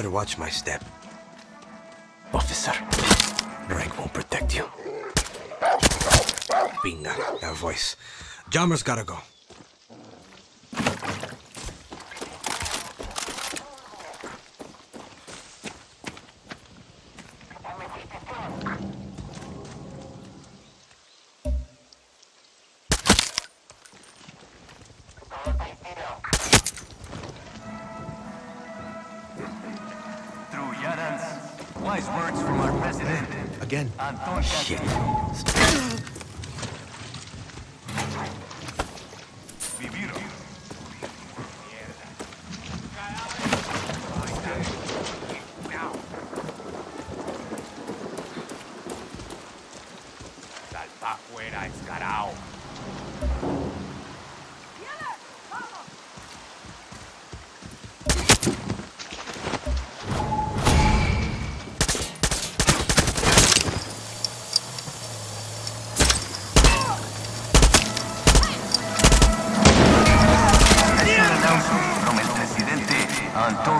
Better watch my step. Officer, rank won't protect you. Binga, that voice. Jammer's gotta go. Shit.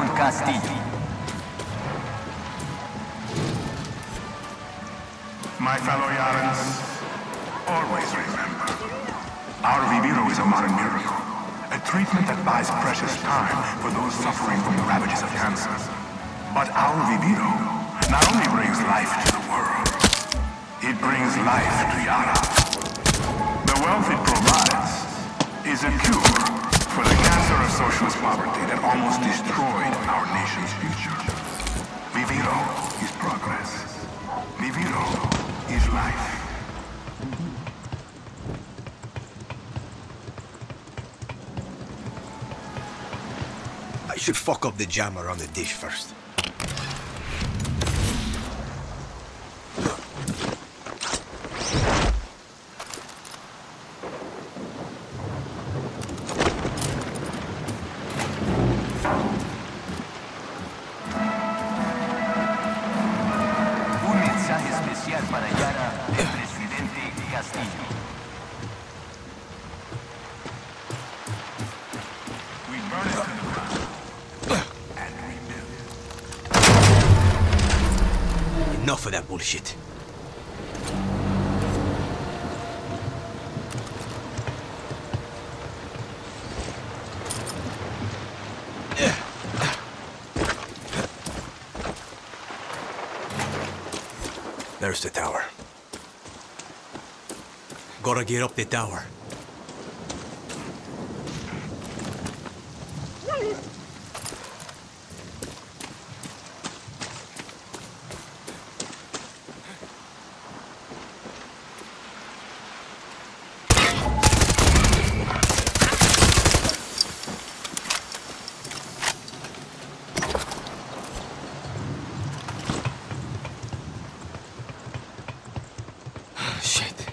Castillo. My fellow Yarans, always remember, our Viviro is a modern miracle. A treatment that buys precious time for those suffering from the ravages of cancer. But our Viviro not only brings life to the world, it brings life to Yara. The wealth it provides is a cure for the cancer of socialist poverty that almost destroyed our nation's future. Viviro is progress. Viviro is life. I should fuck up the jammer on the dish first. There's the tower. Gotta get up the tower. Shit.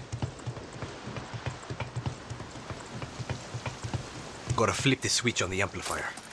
Gotta flip the switch on the amplifier.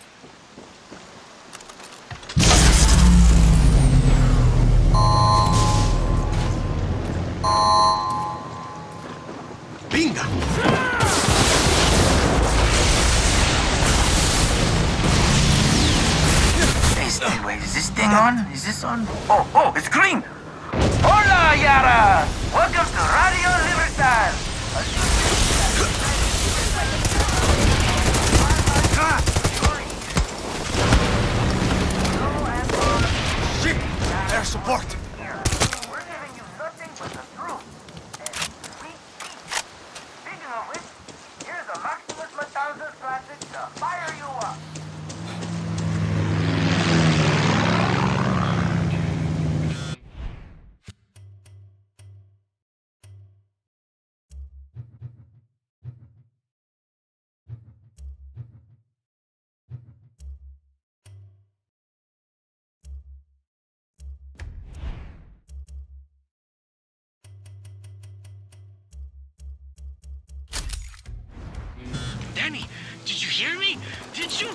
hear me? Did you?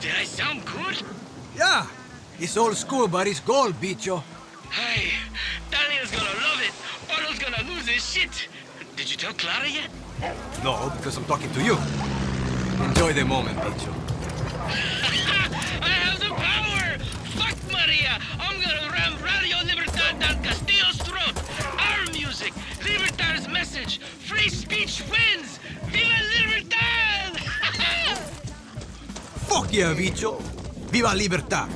Did I sound good? Yeah. It's old school, but it's gold, bicho. Hey, Talia's gonna love it. Otto's gonna lose his shit. Did you tell Clara yet? No, because I'm talking to you. Enjoy the moment, bicho. I have the power! Fuck Maria! I'm gonna ram Radio Libertad down Castillo's throat! Our music! Libertad's message! Free speech wins! ¡Fuck yeah, bicho! ¡Viva libertad!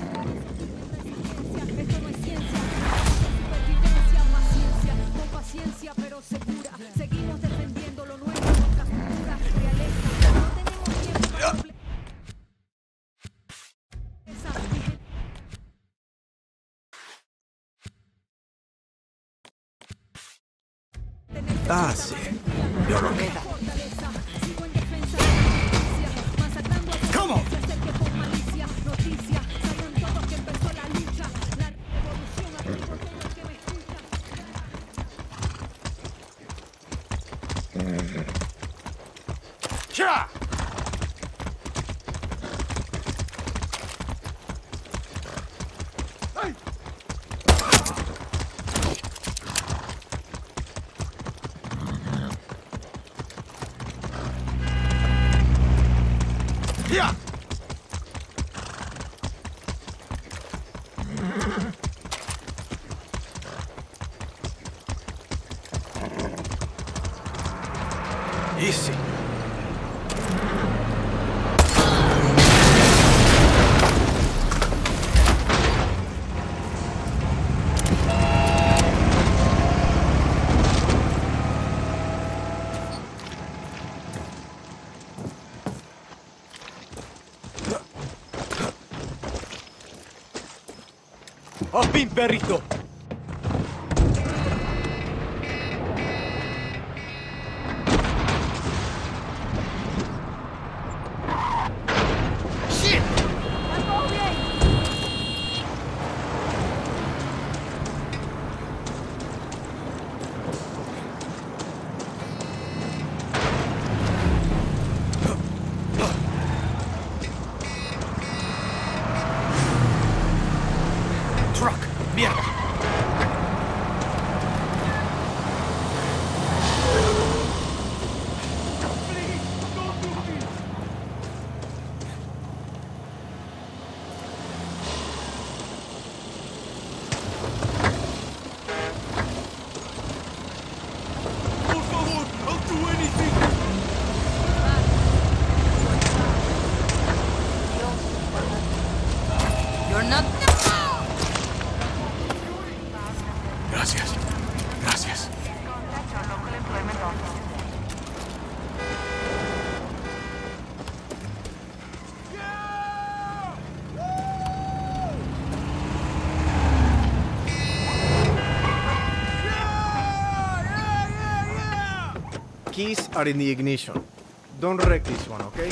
Fin, perrito. are in the ignition. Don't wreck this one, okay?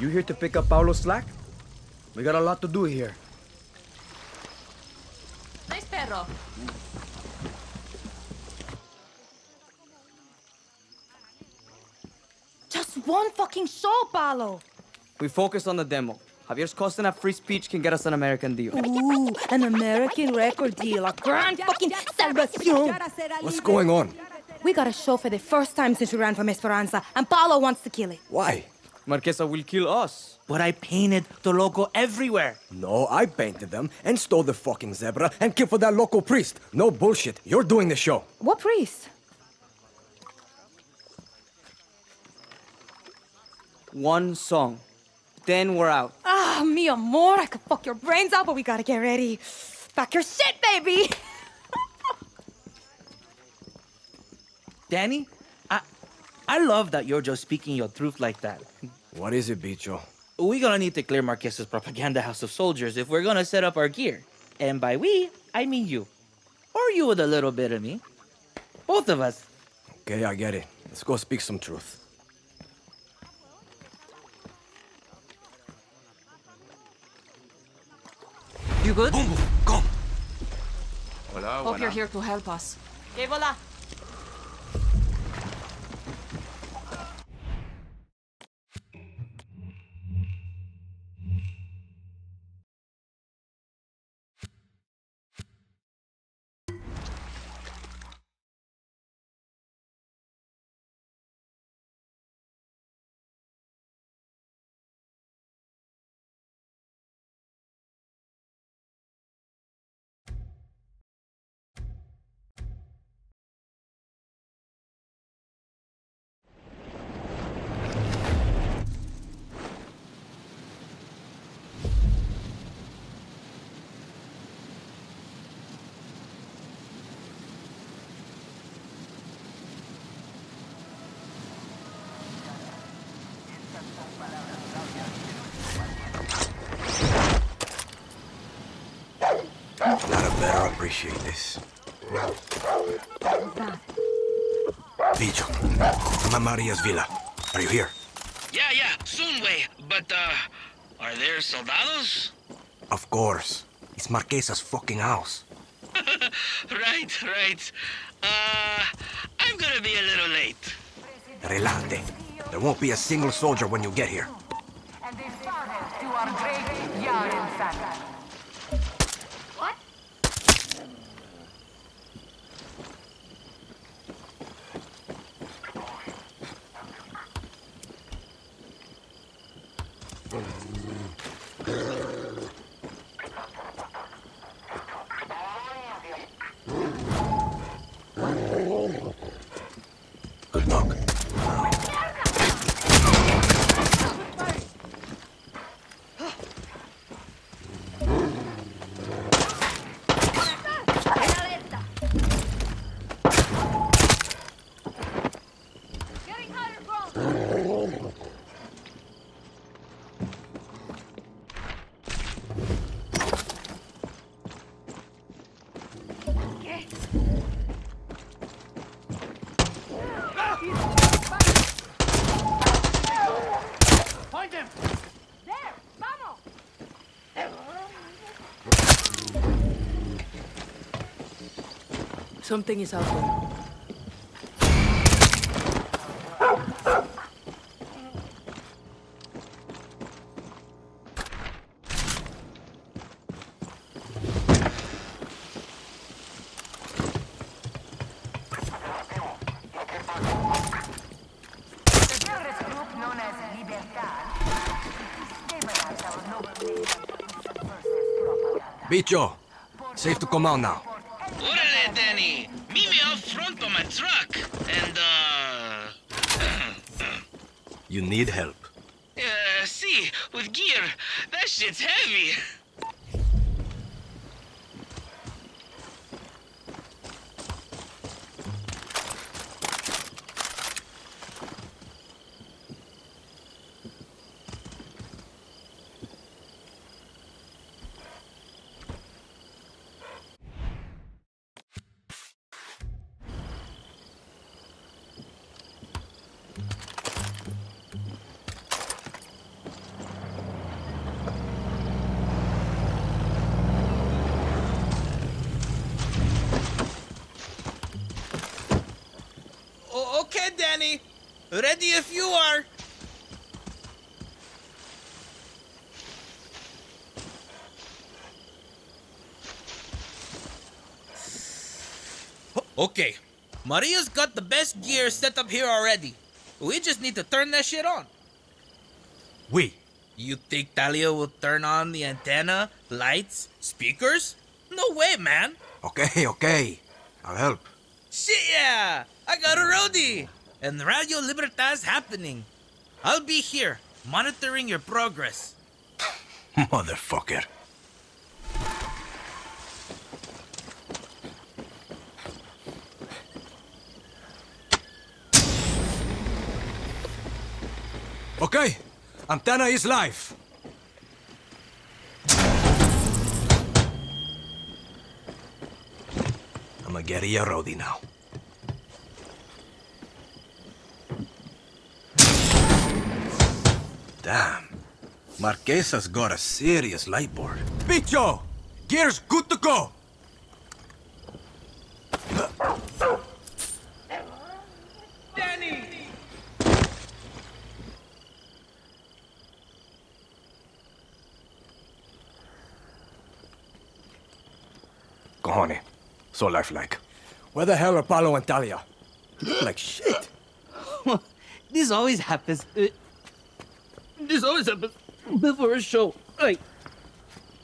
You here to pick up Paolo's slack? We got a lot to do here. Nice perro. Just one fucking show, Paulo. We focus on the demo. Javier's costing up free speech can get us an American deal. Ooh, an American record deal, a grand fucking celebration. What's going on? We got a show for the first time since we ran from Esperanza, and Paolo wants to kill it. Why? Marquesa will kill us. But I painted the logo everywhere. No, I painted them and stole the fucking zebra and killed for that local priest. No bullshit. You're doing the show. What priest? One song. Then we're out. Ah, mi amor, I could fuck your brains out, but we gotta get ready. Back your shit, baby! Danny, I I love that you're just speaking your truth like that. What is it, Bicho? We're gonna need to clear Marquesa's propaganda house of soldiers if we're gonna set up our gear. And by we, I mean you. Or you with a little bit of me. Both of us. Okay, I get it. Let's go speak some truth. You good? Boom, boom, come. Hope you're here to help us. Okay, voila. Gotta appreciate this. Bicho, I'm at Maria's villa. Are you here? Yeah, yeah, soon way. But, uh, are there soldados? Of course. It's Marquesa's fucking house. right, right. Uh, I'm gonna be a little late. Relate. There won't be a single soldier when you get here. And they started to our great Yaran family. Good luck. Something is out there. The terrorist group known as Libertad destabilized our noble nation to subversive propaganda. Bicho, safe to come out now. Orale, Danny. Meet me up front by my truck. And, uh... You need help. Uh, see, with gear, that shit's heavy. Okay. Maria's got the best gear set up here already. We just need to turn that shit on. We. You think Talia will turn on the antenna, lights, speakers? No way, man. Okay, okay. I'll help. Shit, yeah! I got a roadie! And Radio Libertad's happening. I'll be here, monitoring your progress. Motherfucker. Okay, antenna is live. I'm a guerrilla roadie now. Damn. Marquesa's got a serious light board. Bicho! Gear's good to go! Danny! Cojones. So lifelike. Where the hell are Paolo and Talia? Like shit. This always happens. uh, this always happens before a show. Like,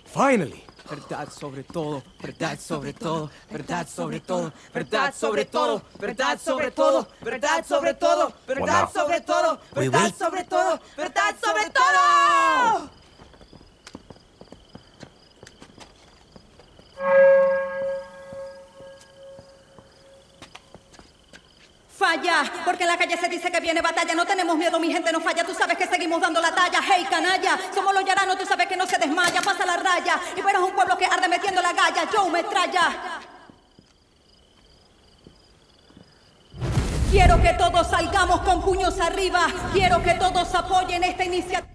Finally. Verdad sobre todo, verdad sobre todo, verdad sobre todo, verdad sobre todo, verdad sobre todo, verdad sobre todo, verdad sobre todo, Wait, verdad sobre todo, verdad sobre todo. Porque en la calle se dice que viene batalla. No tenemos miedo, mi gente no falla. Tú sabes que seguimos dando la talla. Hey, canalla, somos los yaranos, tú sabes que no se desmaya. Pasa la raya y verás un pueblo que arde metiendo la galla. Joe metralla. Quiero que todos salgamos con puños arriba. Quiero que todos apoyen esta iniciativa.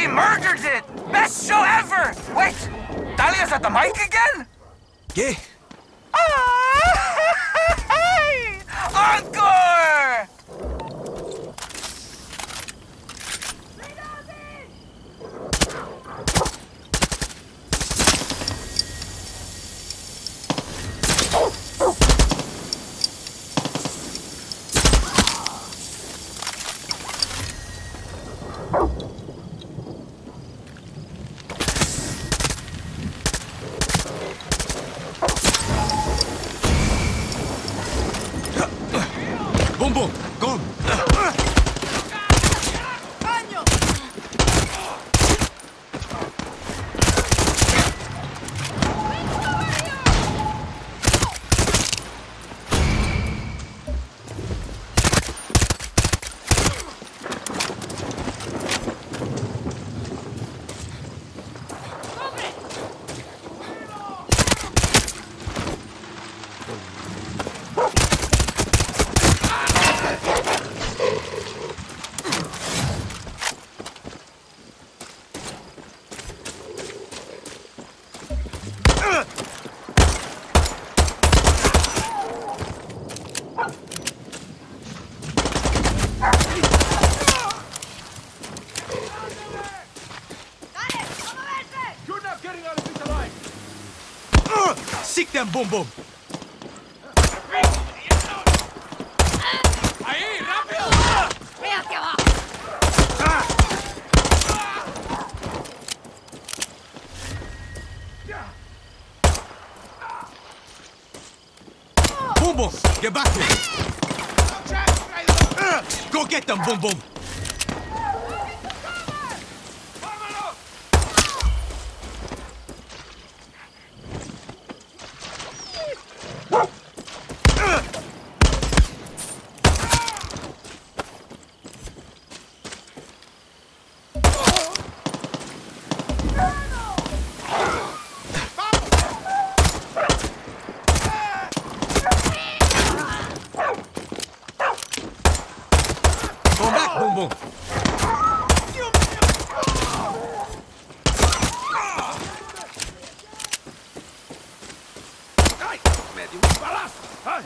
We murdered it! Best show ever! Wait, Talia's at the mic again? Yeah. Ah! Encore! Boom, boom. ¡Ahí, rápido! Boom, boom. Get back here. Go get them, boom, boom. Come back, boom, boom. ¡Ay! ¡Me dio un balazo! ¡Ay!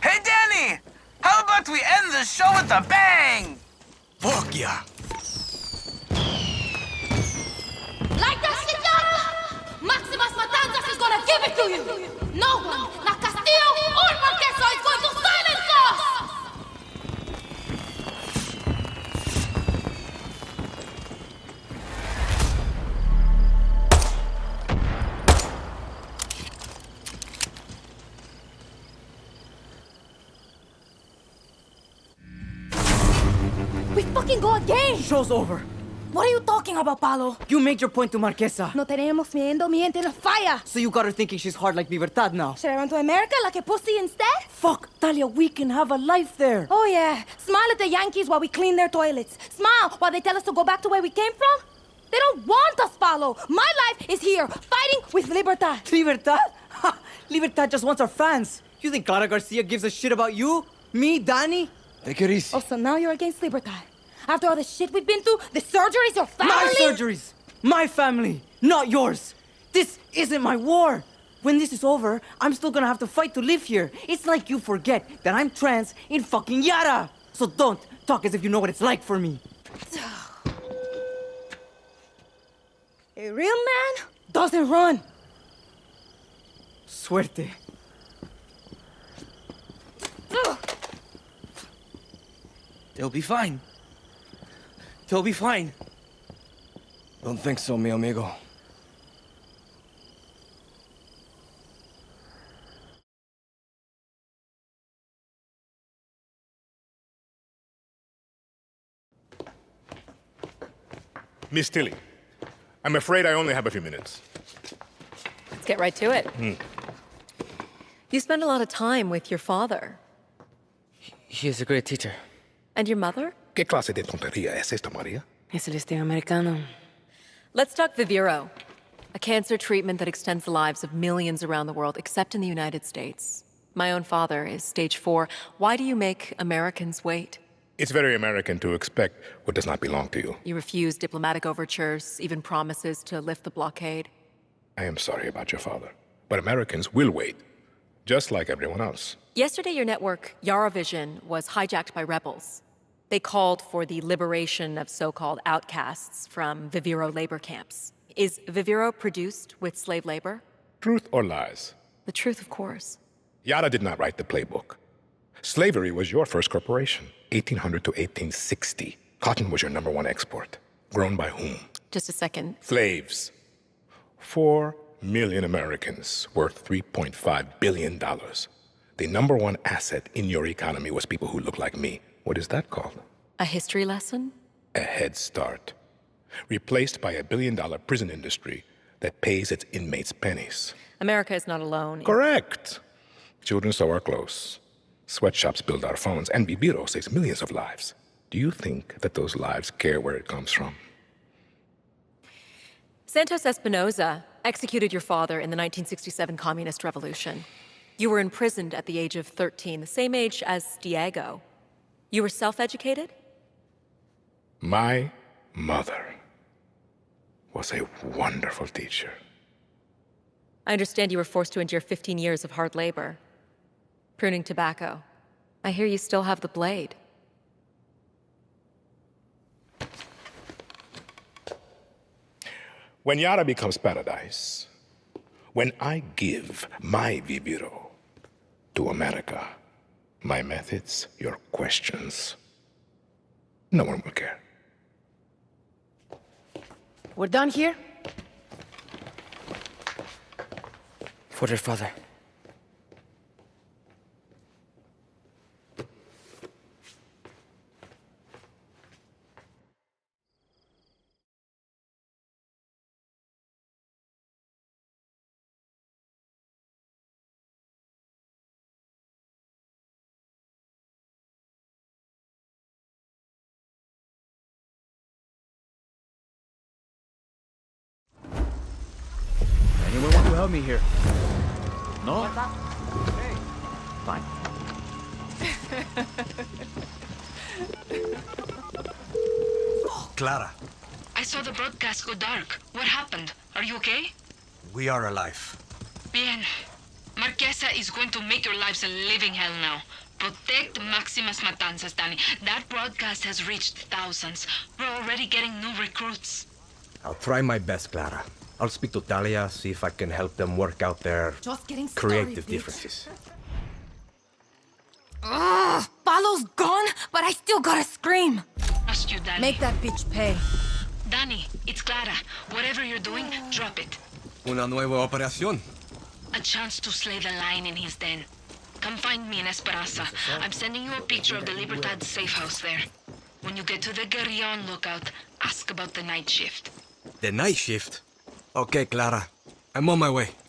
Hey, Danny! How about we show with a bang? Fuck yeah. Like that shit, y'all? Máximas Matanzas is gonna give it to you! No one, Show's over. What are you talking about, Paolo? You made your point to Marquesa. No tenemos miedo, mi gente nos falla. So you got her thinking she's hard like Libertad now. Should I run to America like a pussy instead? Fuck, Talia, we can have a life there. Oh yeah, smile at the Yankees while we clean their toilets. Smile while they tell us to go back to where we came from. They don't want us, Paolo. My life is here, fighting with Libertad. Libertad? Ha! Libertad just wants our fans. You think Clara Garcia gives a shit about you? Me, Danny? Take it easy. Oh, so now you're against Libertad. After all the shit we've been through, the surgeries, your family. My surgeries! My family, not yours. This isn't my war. When this is over, I'm still gonna have to fight to live here. It's like you forget that I'm trans in fucking Yara. So don't talk as if you know what it's like for me. A real man doesn't run. Suerte. They'll be fine. They'll be fine. Don't think so, mi amigo. Miss Tilly, I'm afraid I only have a few minutes. Let's get right to it. Hmm. You spend a lot of time with your father. He is a great teacher. And your mother? ¿Qué clase de tontería es esta, María? Es el estilo americano. Let's talk Viviro, a cancer treatment that extends the lives of millions around the world, except in the United States. My own father is stage four. Why do you make Americans wait? It's very American to expect what does not belong to you. You refuse diplomatic overtures, even promises to lift the blockade. I am sorry about your father, but Americans will wait, just like everyone else. Yesterday, your network, Yaravision, was hijacked by rebels. They called for the liberation of so called outcasts from Viviro labor camps. Is Viviro produced with slave labor? Truth or lies? The truth, of course. Yara did not write the playbook. Slavery was your first corporation, 1800 to 1860. Cotton was your number one export. Grown by whom? Just a second. Slaves. Four million Americans worth $3.5 billion. The number one asset in your economy was people who look like me. What is that called? A history lesson? A head start. Replaced by a billion dollar prison industry that pays its inmates pennies. America is not alone. Correct. Children sew our clothes. Sweatshops build our phones, and Viviro saves millions of lives. Do you think that those lives care where it comes from? Santos Espinosa executed your father in the 1967 Communist Revolution. You were imprisoned at the age of 13, the same age as Diego. You were self educated? My mother was a wonderful teacher. I understand you were forced to endure 15 years of hard labor, pruning tobacco. I hear you still have the blade. When Yara becomes paradise, when I give my Viviro to America, my methods, your questions, no one will care. We're done here? For your father. Me here? No? Fine. oh, Clara, I saw the broadcast go dark. What happened? Are you okay? we are alive. Bien. Marquesa is going to make your lives a living hell now. Protect Máximas Matanzas, Danny. That broadcast has reached thousands. We're already getting new recruits. I'll try my best, Clara. I'll speak to Talia, see if I can help them work out their Just getting creative started, differences. Ugh, Paolo's gone, but I still gotta scream. Trust you, Danny. Make that bitch pay. Danny, it's Clara. Whatever you're doing, drop it. Una nueva operación. A chance to slay the lion in his den. Come find me in Esperanza. I'm sending you a picture of the Libertad safe house there. When you get to the Guerrillon lookout, ask about the night shift. The night shift. Okay, Clara. I'm on my way.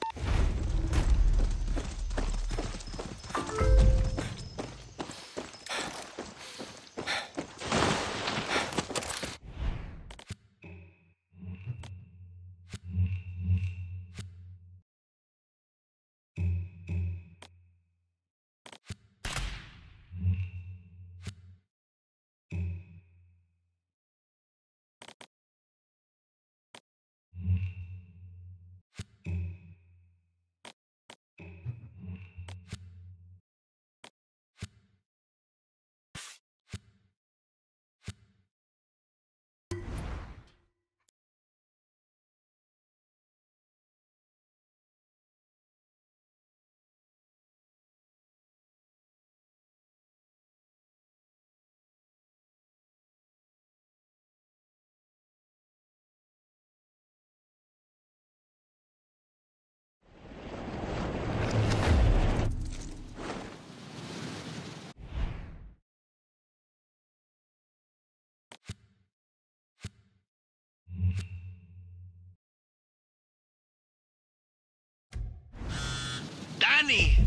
Danny!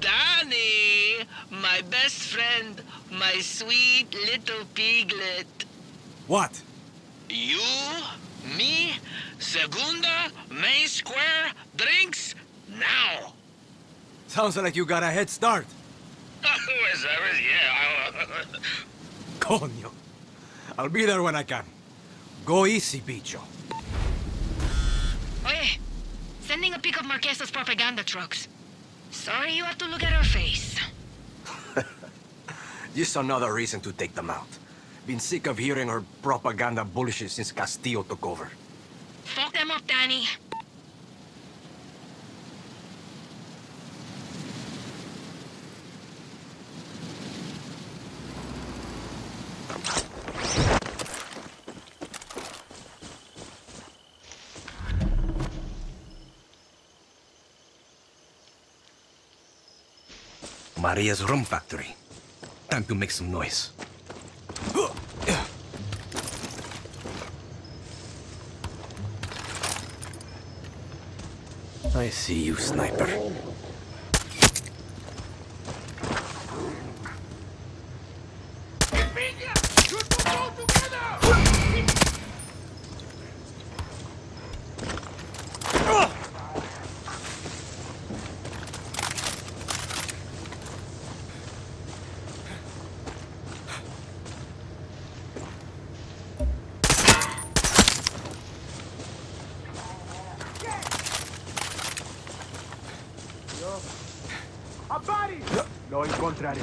Danny! My best friend, my sweet little piglet. What? You, me, Segunda, Main Square, drinks, now! Sounds like you got a head start. Pues, sabes, yeah. Coño. I'll be there when I can. Go easy, bicho. Oye, sending a pick of Marquesa's propaganda trucks. Sorry you have to look at her face. Just another reason to take them out. Been sick of hearing her propaganda bullshit since Castillo took over. Fuck them up, Danny. Maria's rum factory. Time to make some noise. I see you, sniper. Lo encontraré.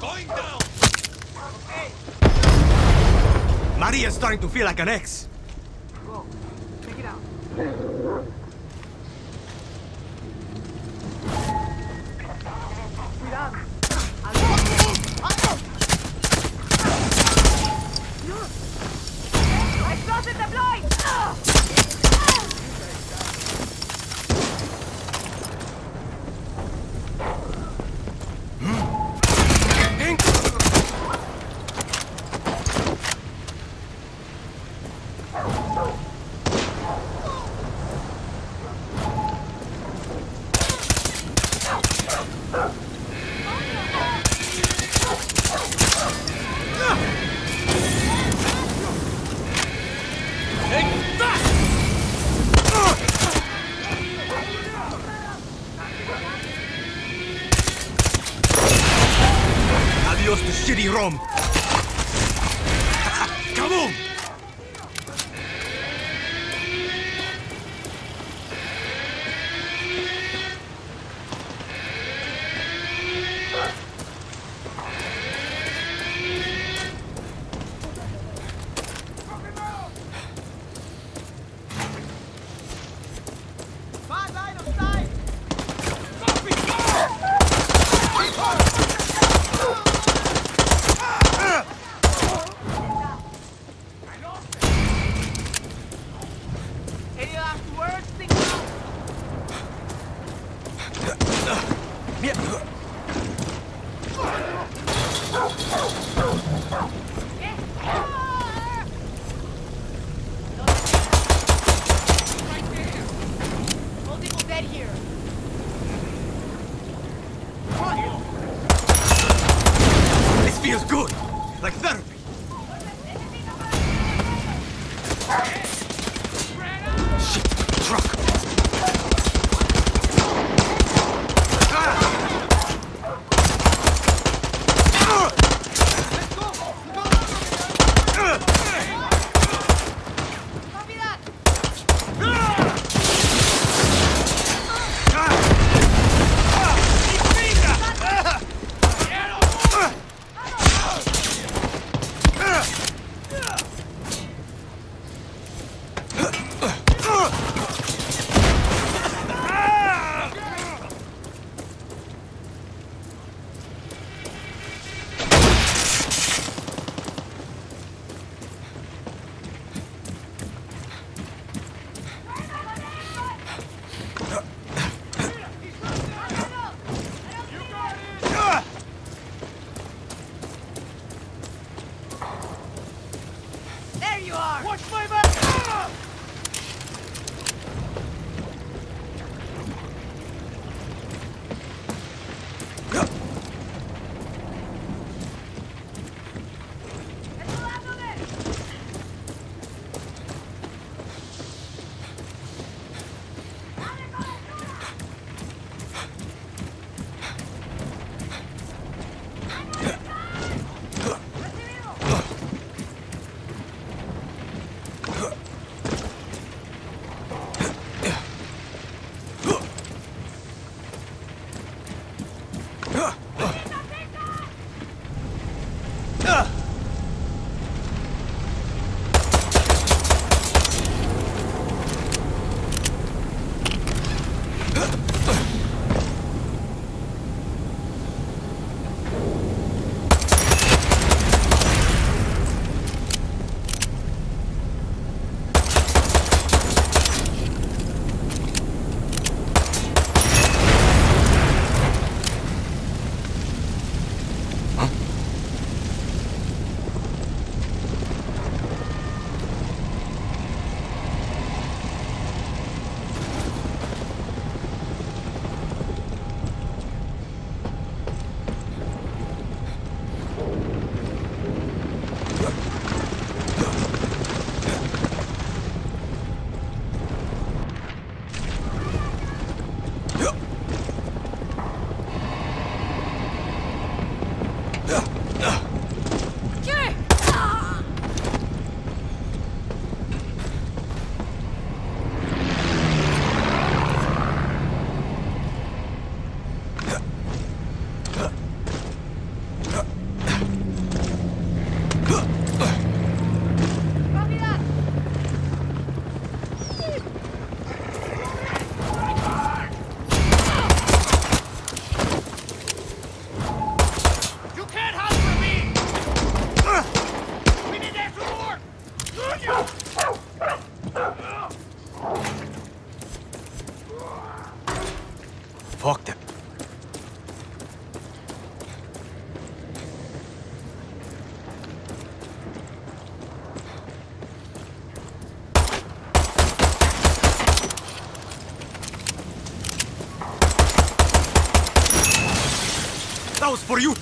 Going down! Maria's starting to feel like an ex.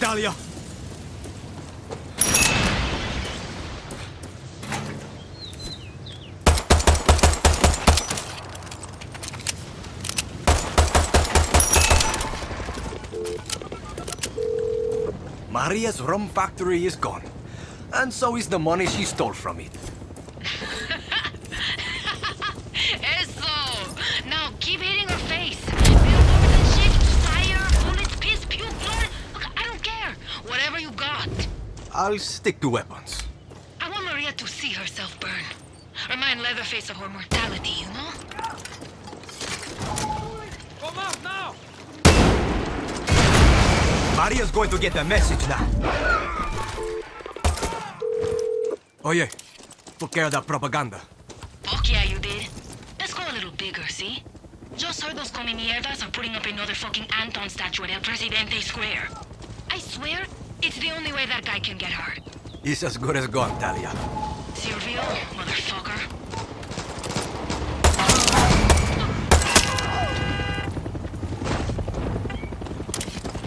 Talia! Maria's rum factory is gone. And so is the money she stole from it. I'll stick to weapons. I want Maria to see herself burn. Remind Leatherface of her mortality, you know? Come out now! Maria's going to get the message now. Oh yeah, took care of that propaganda. Fuck yeah, you did. Let's go a little bigger, see? Just heard those come mierdas are putting up another fucking Anton statue at El Presidente Square. I swear, it's the only way that guy can get hurt. He's as good as gone, Talia. Silvio, motherfucker.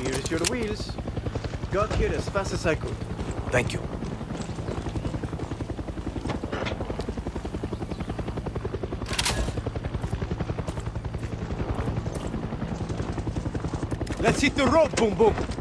Here's your wheels. Got here as fast as I could. Thank you. Let's hit the road, boom boom.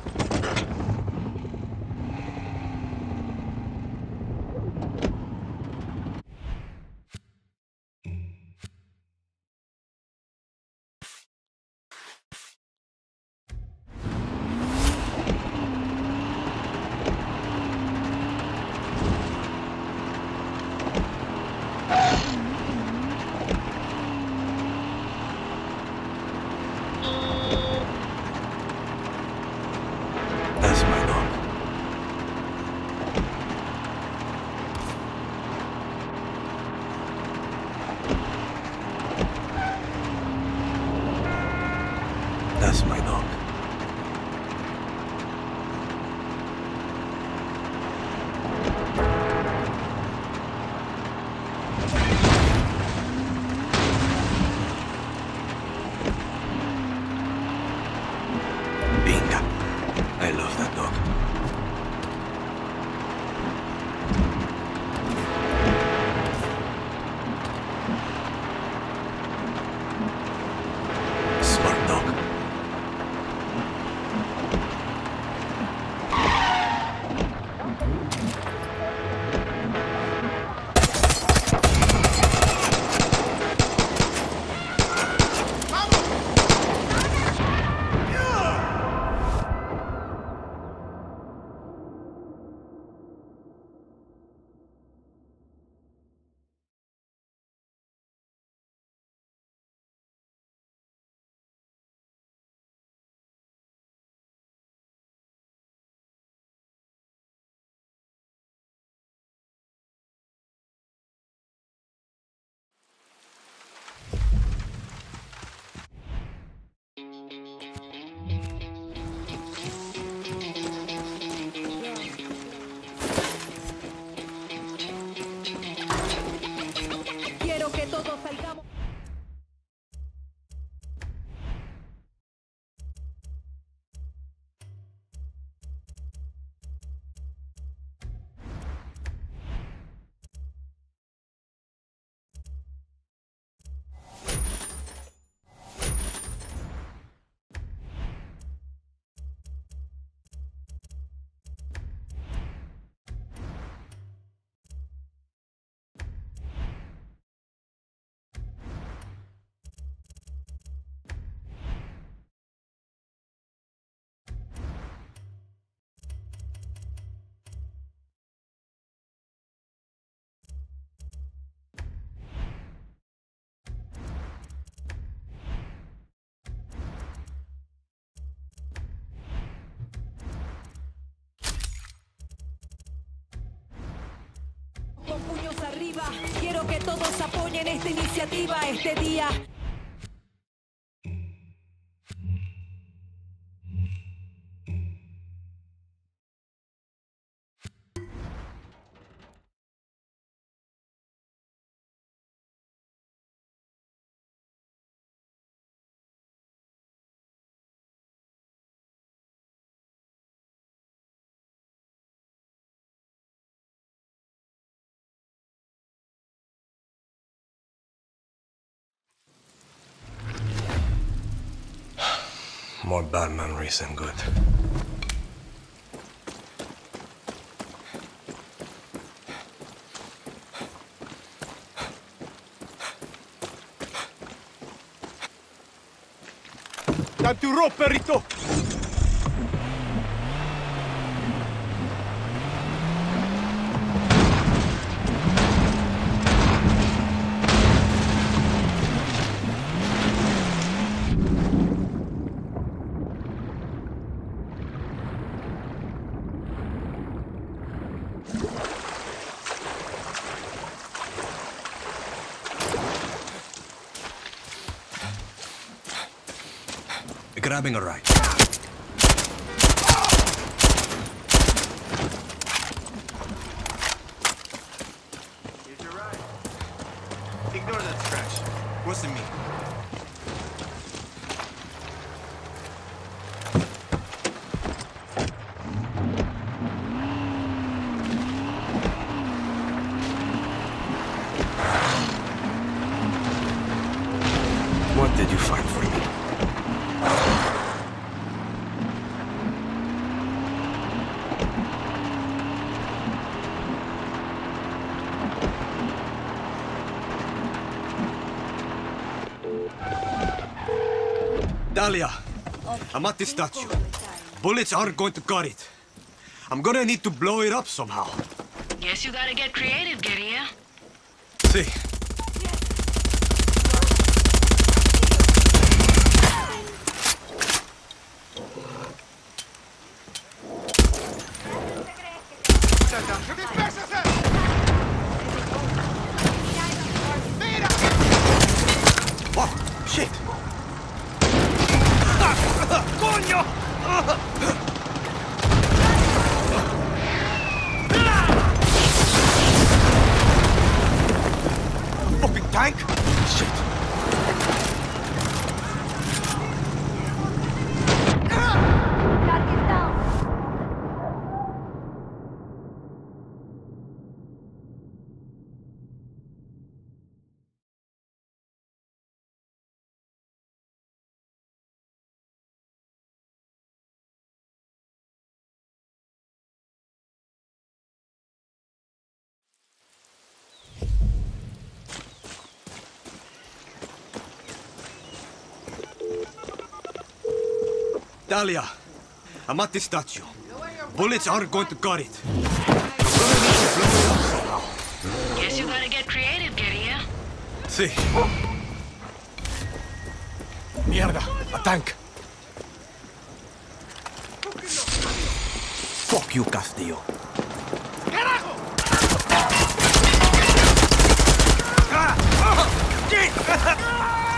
Puños arriba, quiero que todos apoyen esta iniciativa este día. More bad memories than good. Time to rope, perrito! Grabbing a ride. Here's your ride. Ignore that scratch. Wasn't me. What did you find for me? Talia, I'm at the statue. Bullets aren't going to cut it. I'm gonna need to blow it up somehow. Guess you gotta get creative, Guerrilla. See. What? Talia, I'm at the statue. Bullets aren't going to cut it. Guess you gotta get creative, Guerrilla. Si. Mierda, a tank. Fuck you, Castillo. Carajo!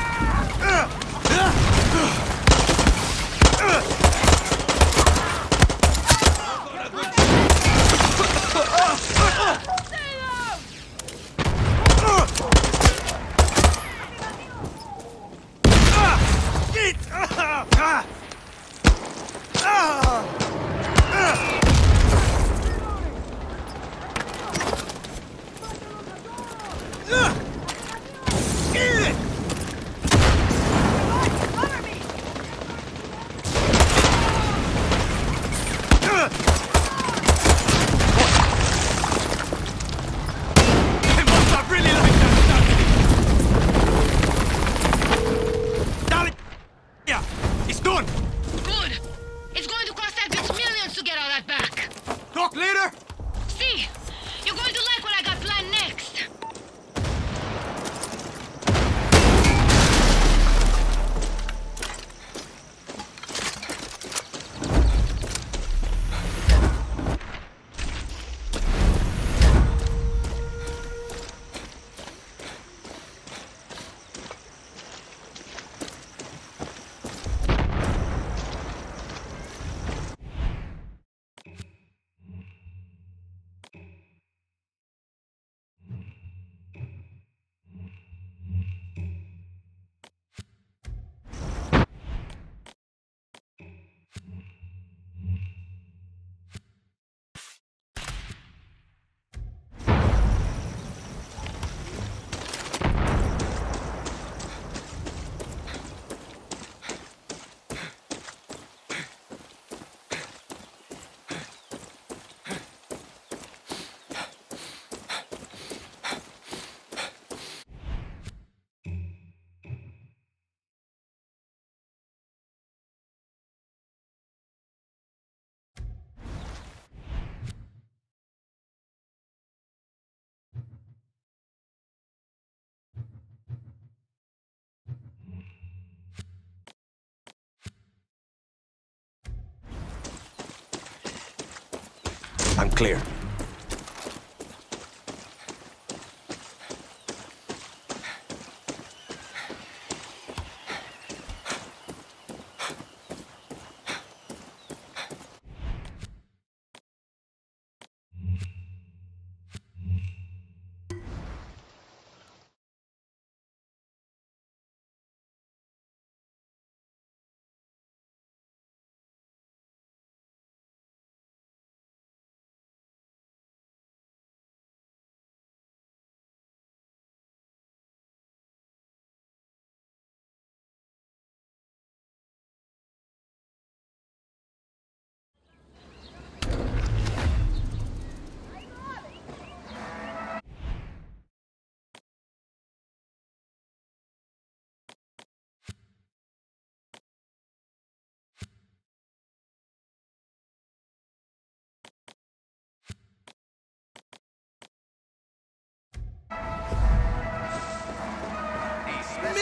clear.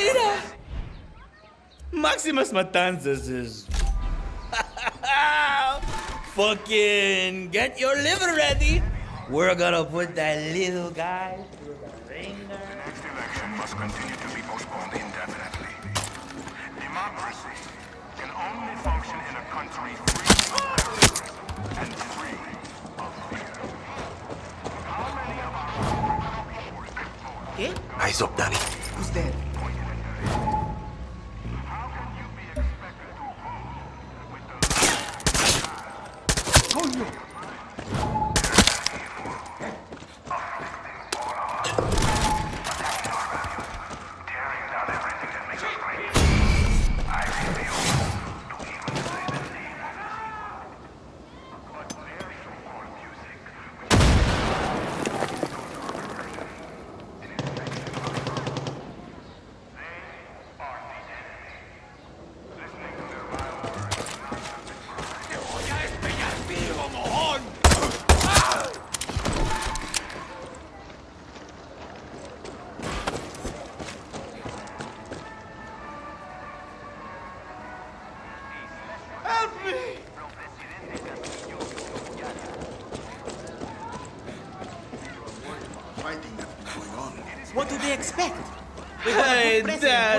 Mira! Máximas Matanzas is. Fucking get your liver ready! We're gonna put that little guy through the ringer. The next election must continue to be postponed indefinitely. Democracy can only function in a country free of terrorism and free of fear. How many of our original people stepped forward? Eyes up, Danny. Who's dead?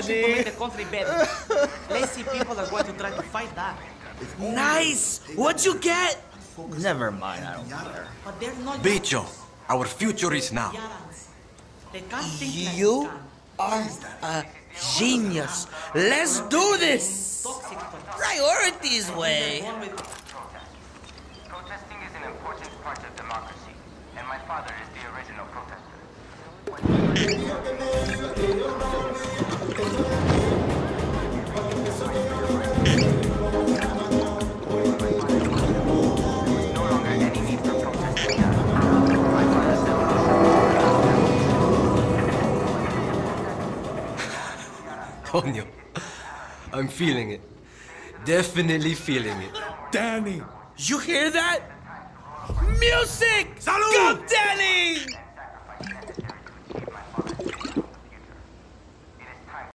President to make the country better. Lazy people are going to try to fight that. Nice! What'd you get? Never mind, I don't care. But there's no Bicho, our future is now. They can't think like You are a genius. Let's do this! Priorities way. Protesting is an important part of democracy, and my father is the original protester. Coño. I'm feeling it. Definitely feeling it. Danny, you hear that? Music! Salud! God damn